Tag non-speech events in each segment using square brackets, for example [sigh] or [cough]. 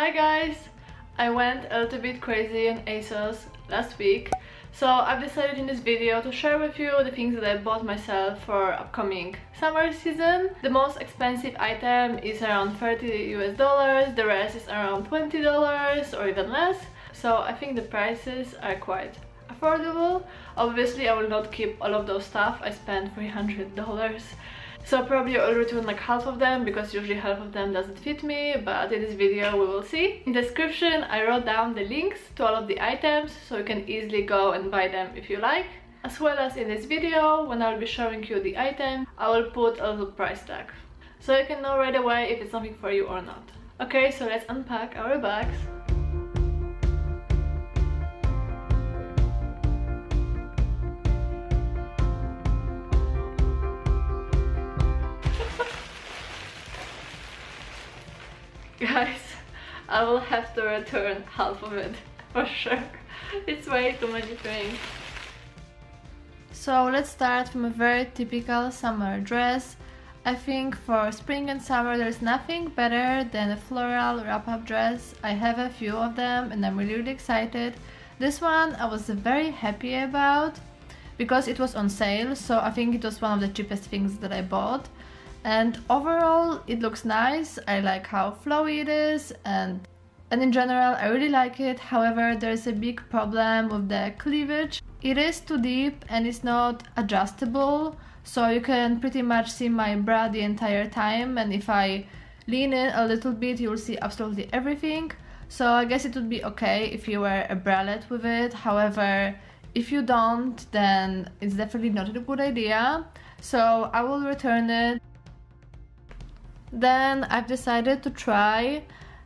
Hi guys! I went a little bit crazy on ASOS last week so I've decided in this video to share with you the things that I bought myself for upcoming summer season. The most expensive item is around 30 US dollars, the rest is around 20 dollars or even less. So I think the prices are quite affordable. Obviously I will not keep all of those stuff, I spent 300 dollars so probably I'll return like half of them because usually half of them doesn't fit me, but in this video we will see. In description I wrote down the links to all of the items so you can easily go and buy them if you like. As well as in this video, when I'll be showing you the item, I will put a little price tag. So you can know right away if it's something for you or not. Okay, so let's unpack our bags. Guys, I will have to return half of it, [laughs] for sure. It's way too many things. So let's start from a very typical summer dress. I think for spring and summer there's nothing better than a floral wrap-up dress. I have a few of them and I'm really, really excited. This one I was very happy about because it was on sale so I think it was one of the cheapest things that I bought and overall it looks nice. I like how flowy it is and and in general I really like it. However there's a big problem with the cleavage. It is too deep and it's not adjustable so you can pretty much see my bra the entire time and if I lean in a little bit you'll see absolutely everything. So I guess it would be okay if you wear a bralette with it. However if you don't then it's definitely not a good idea. So I will return it then I've decided to try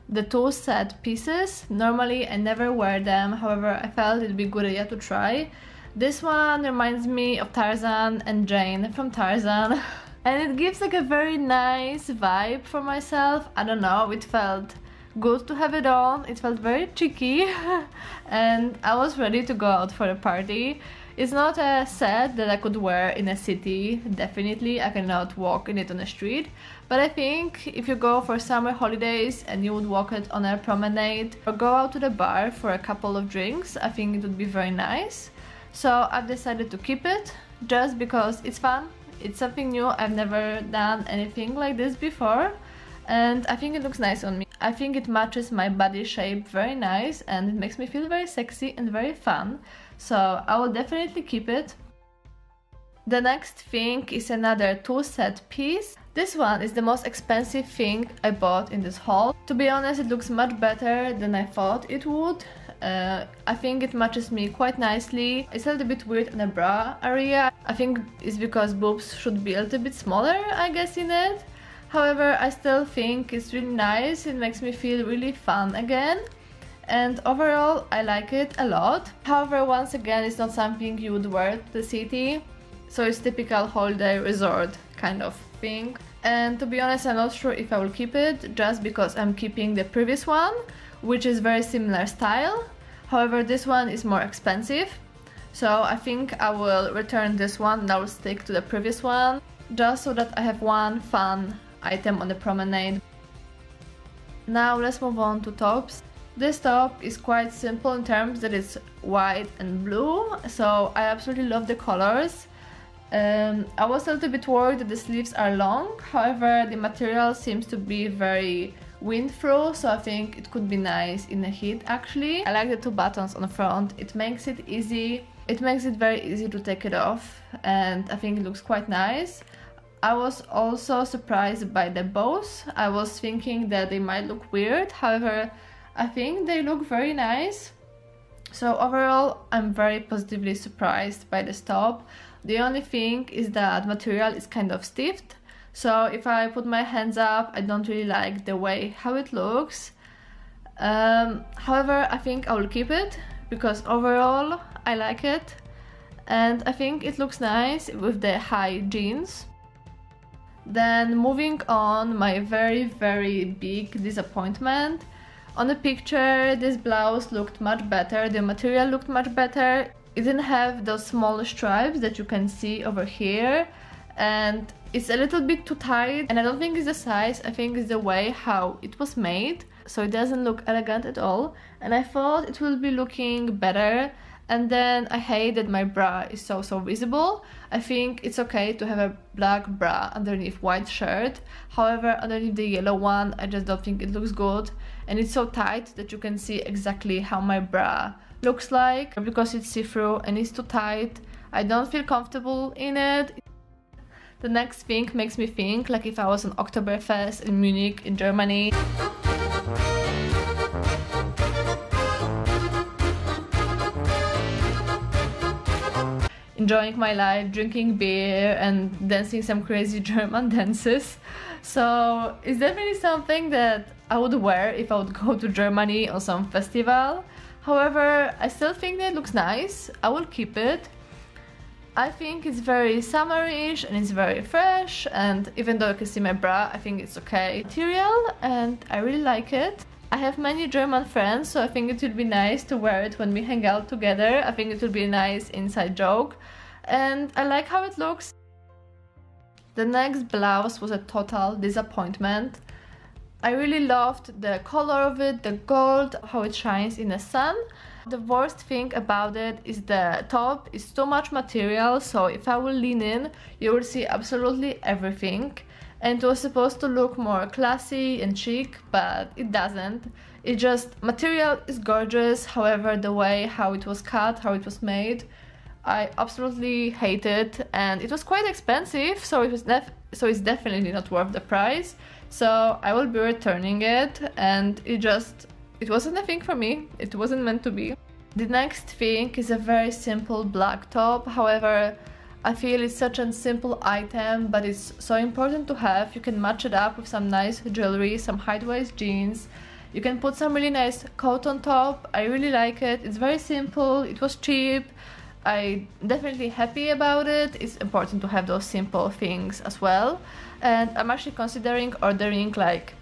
the two set pieces. Normally I never wear them, however I felt it'd be a good idea to try. This one reminds me of Tarzan and Jane from Tarzan. [laughs] and it gives like a very nice vibe for myself. I don't know, it felt good to have it on. It felt very cheeky [laughs] and I was ready to go out for a party. It's not a set that I could wear in a city, definitely. I cannot walk in it on the street. But I think if you go for summer holidays and you would walk it on a promenade or go out to the bar for a couple of drinks, I think it would be very nice. So I've decided to keep it just because it's fun. It's something new. I've never done anything like this before and I think it looks nice on me. I think it matches my body shape very nice and it makes me feel very sexy and very fun so I will definitely keep it. The next thing is another two set piece. This one is the most expensive thing I bought in this haul. To be honest, it looks much better than I thought it would. Uh, I think it matches me quite nicely. It's a little bit weird in the bra area. I think it's because boobs should be a little bit smaller, I guess, in it. However, I still think it's really nice. It makes me feel really fun again and overall I like it a lot. However, once again, it's not something you would wear to the city, so it's typical holiday resort kind of thing. And to be honest, I'm not sure if I will keep it, just because I'm keeping the previous one, which is very similar style. However, this one is more expensive, so I think I will return this one and I will stick to the previous one, just so that I have one fun item on the promenade. Now let's move on to tops. This top is quite simple in terms that it's white and blue, so I absolutely love the colors. Um, I was a little bit worried that the sleeves are long, however the material seems to be very wind-through, so I think it could be nice in the heat actually. I like the two buttons on the front, it makes it easy, it makes it very easy to take it off and I think it looks quite nice. I was also surprised by the bows, I was thinking that they might look weird, however I think they look very nice. So overall, I'm very positively surprised by this top. The only thing is that material is kind of stiff. So if I put my hands up, I don't really like the way how it looks. Um, however, I think I will keep it because overall I like it and I think it looks nice with the high jeans. Then moving on, my very very big disappointment on the picture, this blouse looked much better, the material looked much better. It didn't have those small stripes that you can see over here and it's a little bit too tight and I don't think it's the size, I think it's the way how it was made. so it doesn't look elegant at all and I thought it will be looking better and then I hate that my bra is so so visible. I think it's okay to have a black bra underneath white shirt. However, underneath the yellow one, I just don't think it looks good. And it's so tight that you can see exactly how my bra looks like because it's see-through and it's too tight. I don't feel comfortable in it. The next thing makes me think like if I was on Oktoberfest in Munich in Germany. Enjoying my life, drinking beer and dancing some crazy [laughs] German dances. So it's definitely something that I would wear if I would go to Germany on some festival. However, I still think that looks nice. I will keep it. I think it's very summerish and it's very fresh and even though you can see my bra, I think it's okay material and I really like it. I have many German friends, so I think it would be nice to wear it when we hang out together. I think it would be a nice inside joke. And I like how it looks. The next blouse was a total disappointment. I really loved the color of it, the gold, how it shines in the sun. The worst thing about it is the top is too much material, so if I will lean in, you will see absolutely everything and it was supposed to look more classy and chic but it doesn't. It just material is gorgeous however the way how it was cut how it was made I absolutely hate it. And it was quite expensive so it was def so it's definitely not worth the price. So I will be returning it and it just it wasn't a thing for me. It wasn't meant to be. The next thing is a very simple black top. However I feel it's such a simple item, but it's so important to have. You can match it up with some nice jewelry, some high-waist jeans. You can put some really nice coat on top. I really like it. It's very simple. It was cheap. I definitely happy about it. It's important to have those simple things as well. And I'm actually considering ordering like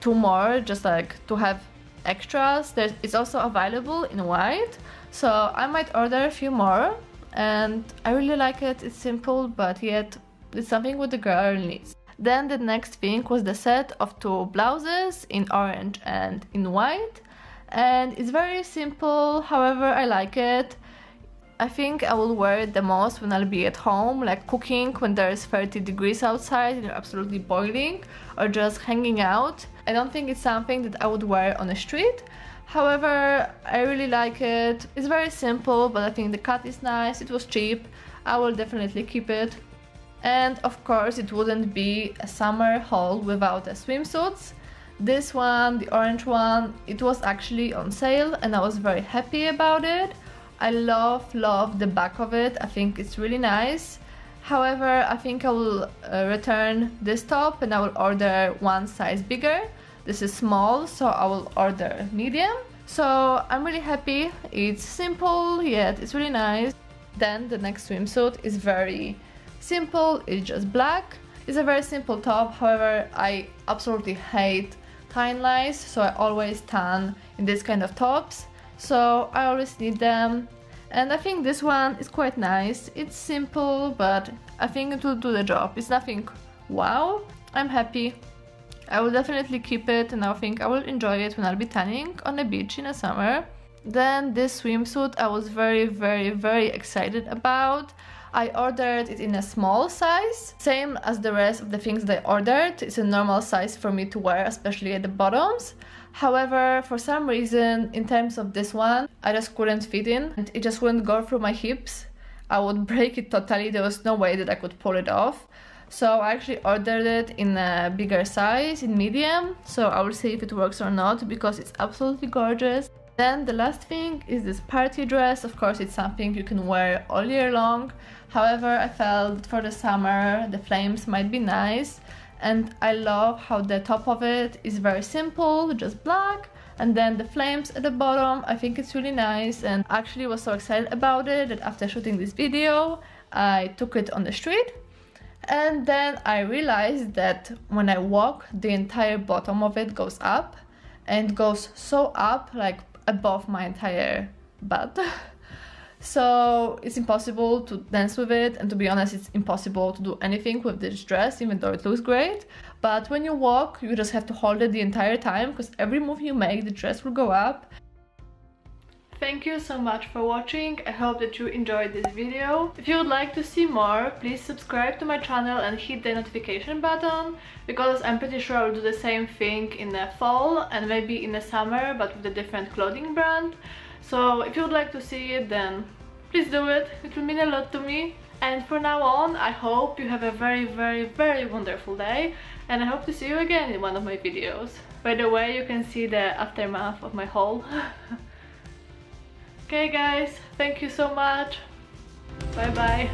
two more, just like to have extras. There's, it's also available in white. So I might order a few more and I really like it. It's simple, but yet it's something what the girl needs. Then the next thing was the set of two blouses in orange and in white. And it's very simple, however I like it. I think I will wear it the most when I'll be at home, like cooking when there's 30 degrees outside and you're absolutely boiling, or just hanging out. I don't think it's something that I would wear on the street, However, I really like it. It's very simple, but I think the cut is nice. It was cheap. I will definitely keep it. And of course, it wouldn't be a summer haul without a swimsuits. This one, the orange one, it was actually on sale and I was very happy about it. I love, love the back of it. I think it's really nice. However, I think I will uh, return this top and I will order one size bigger this is small, so I will order medium. So I'm really happy. It's simple, yet it's really nice. Then the next swimsuit is very simple, it's just black. It's a very simple top, however, I absolutely hate tan lines, so I always tan in this kind of tops. So I always need them. And I think this one is quite nice. It's simple, but I think it will do the job. It's nothing wow. I'm happy. I will definitely keep it and I think I will enjoy it when I'll be tanning on the beach in the summer. Then this swimsuit I was very very very excited about. I ordered it in a small size, same as the rest of the things that I ordered. It's a normal size for me to wear, especially at the bottoms. However, for some reason, in terms of this one, I just couldn't fit in. And it just wouldn't go through my hips. I would break it totally. There was no way that I could pull it off. So I actually ordered it in a bigger size, in medium. So I will see if it works or not because it's absolutely gorgeous. Then the last thing is this party dress. Of course, it's something you can wear all year long. However, I felt for the summer the flames might be nice. And I love how the top of it is very simple, just black. And then the flames at the bottom, I think it's really nice. And actually was so excited about it that after shooting this video, I took it on the street and then I realized that when I walk the entire bottom of it goes up and goes so up like above my entire butt. [laughs] So it's impossible to dance with it and to be honest it's impossible to do anything with this dress even though it looks great. But when you walk you just have to hold it the entire time because every move you make the dress will go up Thank you so much for watching, I hope that you enjoyed this video. If you would like to see more, please subscribe to my channel and hit the notification button because I'm pretty sure I'll do the same thing in the fall and maybe in the summer but with a different clothing brand. So if you would like to see it then please do it, it will mean a lot to me. And for now on, I hope you have a very, very, very wonderful day and I hope to see you again in one of my videos. By the way, you can see the aftermath of my haul. [laughs] okay guys, thank you so much. Bye bye.